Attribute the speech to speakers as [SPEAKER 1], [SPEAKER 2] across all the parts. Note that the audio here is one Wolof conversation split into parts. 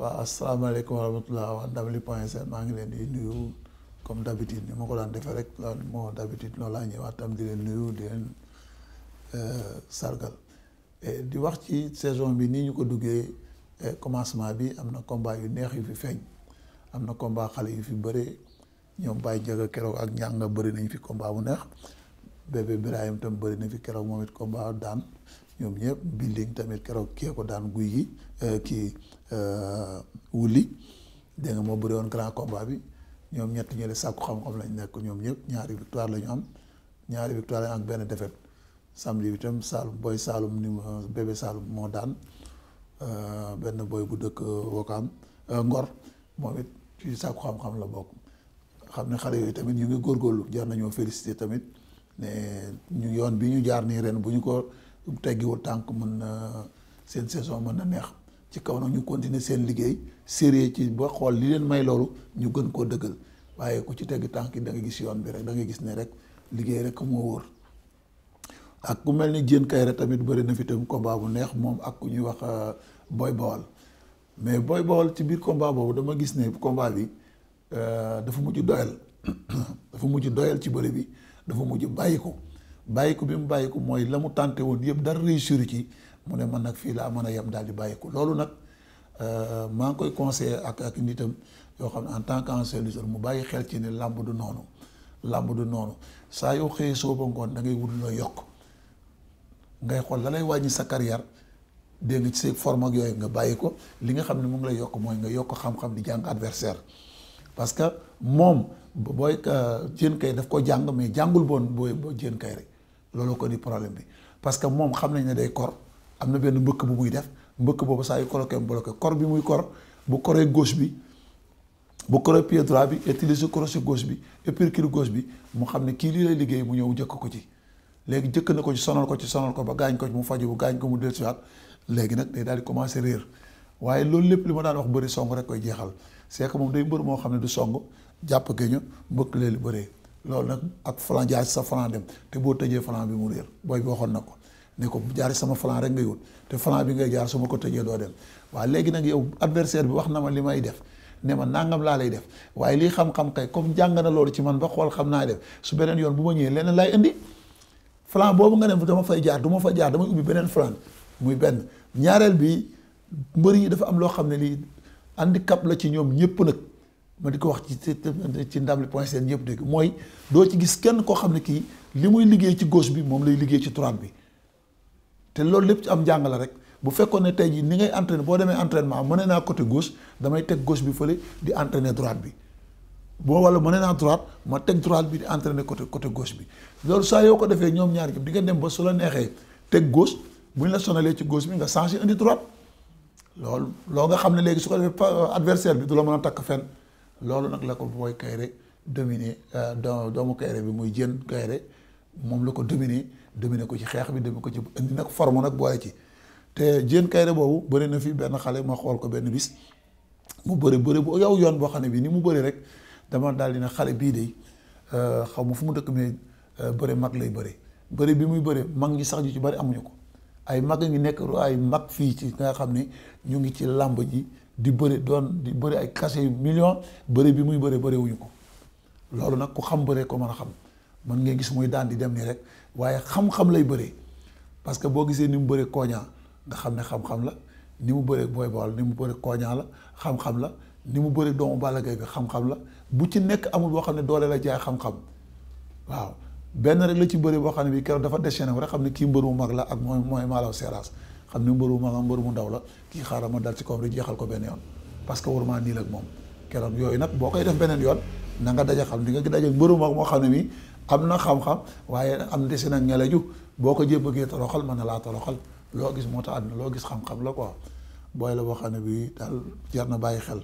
[SPEAKER 1] waaw asalaamaaleykum wa rahmatulah waa Ndamli point sn maa ngi leen di nuyu comme d'habitude ni ma ko daan defee rek loolu moo d'habitude noonu laa ñëwaat tam di leen nuyu di leen euh, sargal di wax ci saison bi nii ñu ko duggee commencement bi am na combat yu neex yu fi feeñ am na combat xale yu fi bëree. ñoom Baye Ndiaga keroog ak ñanga bëri nañ fi combat bu neex bébé Birahim tam bëri nañ fi keroog moom it combat daan ñoom ñëpp building tamit keroog kee ko daan guy gi euh, kii euh, wuli dégg nga moo bëri woon grand combat bi ñoom ñett ñële sàkku xam-xam lañ nekk ñoom ñëpp ñaari victoire la ñu am ñaari victoire lañ am ak benn défaite samedi bi tam Saalum booy Saalum ni bébé Saalum moo daan euh, benn booy bu dëkk Wakaam Ngor moom it ci sàkku xam-xam la bokk xam ne xale yooyu tamit ñu ngi góorgóorlu jar nañoo félicité tamit ne ñu yoon bi ñu jaar nii ren bu ñu ko teggiwul tànk mën na seen saison mën na neex ci kaw nag ñu continuer seen liggéey sérieux ci ba xool li leen may loolu ñu gën koo dëggal waaye ku ci tegg tànk yi da nga gis yoon bi rek da nga gis ne rek liggéey rek moo wóor ak ku mel ni Diène Kaïré tamit bëri na fi tam combat bu neex moom ak ku ñuy wax euh, Boy Bawal mais booy bool ci biir combat boobu dama gis ne combat bi euh, dafa mujj doyal dafa mujj doyal ci bëre bi dafa mujj bàyyi ko bàyyi ko bi mu bàyyi ko mooy la mu tànte woon yëpp dara réussir ci mu ne man nag fii laa mën a yem daal di bàyyi ko loolu nag euh, maa ngi koy conseillé ak ak nitam yoo xam ne en tant qu'ancien lutteur mu bàyyi xel ci ne làmb du noonu làmb du noonu saa yoo xëyee soo ba ngoon da ngay wut loo yokk ngay xool la lay wàññi sa carrière dégg nga ci say forme ak yooyu nga bàyyi ko li nga xam ne moom lay yokk mooy nga yokk xam-xam di jàng adversaire parce que moom booy Diène Kaïré daf ko jàng mais jàngul boon booy Diène Kaïré loolu ko di problème bi parce que moom xam nañ ne day kor am na benn mbëkk bu muy def mbëkk boobu saa yu korokeem bloqué kor bi muy kor bu koree gauche bi bu croche pied droit bi utiliser croche gauche bi uppercut gauche bi mu xam ne kii lii lay liggéey mu ñëw jëkk ko ci léegi jëkk na ko ci sonal ko ci sonal ko ba gaañ ko ci mu faju bu gaañ ko mu dellusiwaat léegi nag day daal di commencé réer waaye loolu lépp li ma daan wax bëri song rek koy jeexal c'est que moom day mbër moo xam ne du song jàpp géño mbëkk leen bëree loolu nag ak flan jaay sa flan dem te boo tëjee flan bi mu réer booy bi waxoon na ko ne ko jaar sama flan rek ngay wut te flan bi ngay jaar su ma ko tëjee doo dem waaw léegi nag yow adversaire bi wax na ma li may def ne ma nangam laa lay def waaye lii xam-xam kay comme jàng na loolu ci man ba xool xam naa def su beneen yoon bu ma ñëwee leneen laay indi flan boobu nga ne dama fay jaar du ma fa jaar damay ubbi beneen flan muy benn ñaareel bi mbër yi dafa am loo xam ne lii handicap la ci ñoom ñëpp nag ma di ko wax ci ci ndam li point seen ñëpp dégg mooy doo ci gis kenn koo xam ne kii li muy liggéey ci gauche bi moom lay liggéey ci droite bi te loolu lépp ci am njàng la rek bu fekkoon ne tey jii ni ngay entraîné boo demee entraînement mën naa côté gauche damay teg gauche bi fële di entraîné droite bi boo wala mën naa droite ma teg droite bi di entraîné côté côté gauche bi loolu saa yoo ko defee ñoom ñaar di nga dem ba su la neexee teg gauche bu ñu la sonalee ci gauche bi nga changé indi droite loolu loo nga xam ne léegi su ko defee euh, adversaire bi du la mën a takk fenn loolu nag la ko booy Kaïré dominer euh, doomu Kaïré bi muy jën Kaïré moom la ko dominer dominer ko ci xeex bi dominer ko ci indi nag forme nag boole ci te jën Kaïré boobu bëri na fi benn xale ma xool ko benn bis mu bëri bëri bu yow yoon boo xam ne bii ni mu bëri rek dama daal dina xale bii de euh, xaw ma fu mu dëkk mais euh, bëre mag lay bëre bëre bi muy bëre mag ñi sax ñu ci bari amuñu ko ay mag ngi nekk ay mag fii ci nga xam ne ñu ngi ci làmb ji di bëre doon di bëre ay cachet yu million bëre bi muy bëre bëre wuñu ko loolu nag ku xam bëre ko mën a xam mën ngeen gis muy daan di dem nii rek waaye xam-xam lay bëree parce que boo gisee ni mu bëree koña nga xam ne xam-xam la ni mu bëree Boy Baol ni mu bëree Koña la xam-xam la ni mu bëree doomu Balla Gaye bi xam-xam la bu ci nekk amul boo xam ne doole la jaay xam-xam waaw benn rek la ci bëri boo xam ne bii keroog dafa déchaîné rek xam ne kii mbër mu mag la ak mooy mooy Malaw Seras xam ne mbër mu mag ak mbër mu ndaw la kii xaaral ma dal ci kawam rek jeexal ko benn yoon parce que waruma nii la ak moom keroog yooyu nag boo koy def beneen yoon na nga daje xam di nga daje mbër mu mag moo xam ne mii am na xam-xam waaye am desi na ngeleju boo ko jee bëggee toroxal mën na laa toroxal loo gis moo tax àdduna loo gis xam-xam la quoi booy la boo xam ne bii daal jar na bàyyi xel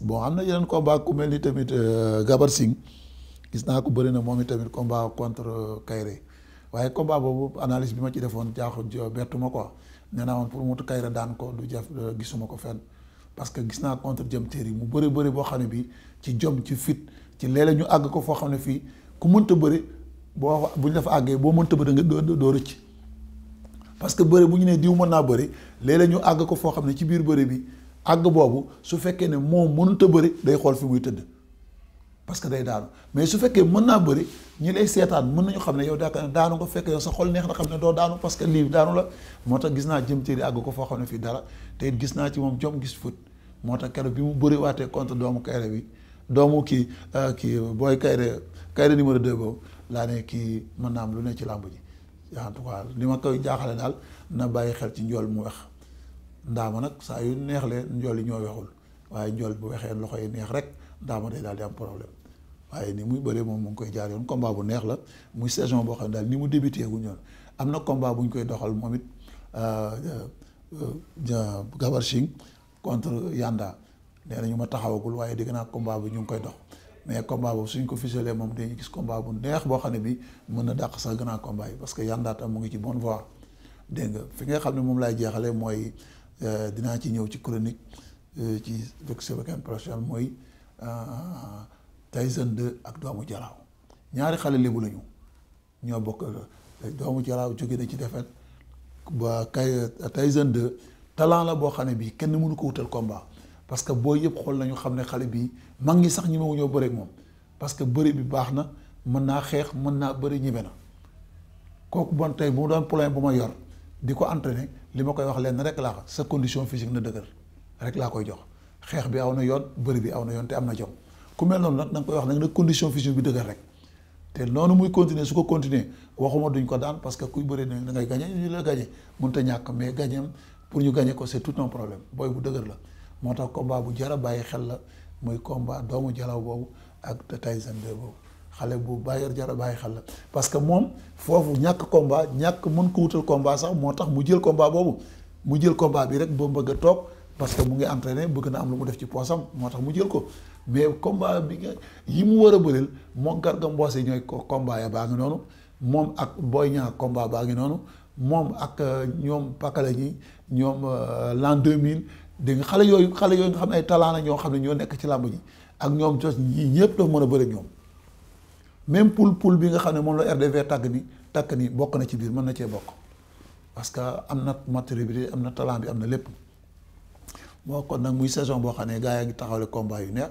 [SPEAKER 1] bon am na yeneen combat ku mel ni tamit euh, Gabar Singh gis naa ko bëri na moom itamit combat contre euh, Kayre waaye combat boobu analyse bi ma ci defoon jaaxul bettu ma quoi nee naa woon pour mu Kayre daan ko du jaf euh, gisuma ko fenn. parce que gis naa contre jëm téer yi mu bëri bëri boo xam ne bi ci jom ci fit ci léeg ñu àgg ko foo xam ne fii ku mënta bëri boo bu ñu la fa àggee boo mënta bëri nga doo rëcc parce que bëri bu ñu nee diw mën naa bëri léeg ñu àgg ko foo xam ne ci biir bëri bi àgg boobu su fekkee ne moom mënut a bëri day xool fi muy tëdd parce que day daanu mais su fekkee mën naa bëri ñi lay seetaan mën nañu xam ne yow daaka ne daanu nga fekk yow sa xol neex na xam ne doo daanu parce que lii daanu la moo tax gis naa jëm téeri àgg ko foo xam ne fii dara te it gis naa ci moom jom gis fut moo tax keroog bi mu bëri waatee contre doomu Kayre bi doomu kii euh, kii booy Kayre Kayre numéro 2 boobu laa ne kii mën naa am lu ne ci làmb ji en tout cas li ma koy jaaxale daal na bàyyi xel ci njool mu wex ndaama nag saa yu neexlee njool yi ñoo wexul waaye njool bu waxee loxo yi neex rek daama day daal di am problème waaye ni muy bëree moom mu ngi koy jaar yoon combat bu neex la muy saison boo xam ne daal ni mu débuté wu ñoon am na combat bu ñu koy doxal moom it euh, euh, Gabar Singh contre Yanda nee na ñu ma taxawagul waaye dégg naa combat bi ñu ngi koy dox mais combat boobu suñ ko ficelé moom dañuy gis combat bu neex boo xam ne bi mën na dàq sax grand combat yi parce que Yanda tam mu ngi ci bonne voie dégg nga fi nga xam ne moom laay jeexale mooy euh, dinaa ci ñëw ci chronique euh, ci Sébikotane Pascal mooy euh, Tyson 2 ak doomu Jalaaw ñaari xale lébu lañu ñoo bokk doomu Jalaaw jóge na ci defet ba kay Tyson 2 talent la boo xam ne bii kenn mënu ko wutal combat parce que boo yëpp xool nañu xam ne xale bii mag ñi sax ñi ma ñoo bëreeg moom parce que bëri bi baax na mën naa xeex mën naa bëri ñibe na kooku bon tey bu mu doon problème bu ma yor di ko entraîner li ma koy wax lenn rek laa ko sa condition physique na dëgër rek laa koy jox xeex bi aw na yoon bëri bi aw na yoon te am na jom ku mel noonu nag da nga koy wax nag na condition physique bi dëgër rek te noonu muy continuer su ko continuer waxuma duñ ko daan parce que kuy bëri ne da ngay gagné ñu la gagné mënut a ñàkk mais gagné pour ñu gagné ko c'est tout un problème booy bu dëgër la moo tax combat bu jar a bàyyi xel la muy combat doomu jalaw boobu ak Tyson 2 boobu xale bu bàyyi jar a bàyyi xel la parce que moom foofu ñàkk combat ñàkk mën ko wutal combat sax moo tax mu jël combat boobu mu jël combat bi rek ba mu bëgg a toog parce que mu ngi entraîné bëgg na am lu mu def ci poosam moo tax mu jël ko mais combat bi nga yi mu war a bëreel moo Garga Mbossé ñooy ko combat ya baa ngi noonu moom ak Boy Niang combat baa ngi noonu moom ak euh, ñoom pakala ñi ñoom euh, l'an 2000 dégg nga xale yooyu xale yooyu nga xam ne ay talent la ñoo xam ne ñoo nekk ci làmb ji ak ñoom jos ñi ñëpp dafa mën a bëre ñoom même poul poul bi nga xam ne moom la RDV tàgg ni tàkk ni bokk na ci biir mën na cee bokk parce que am na maturité am na talent bi am na lépp moo kon nag muy saison boo xam ne gars yaa ngi taxawle combat yu neex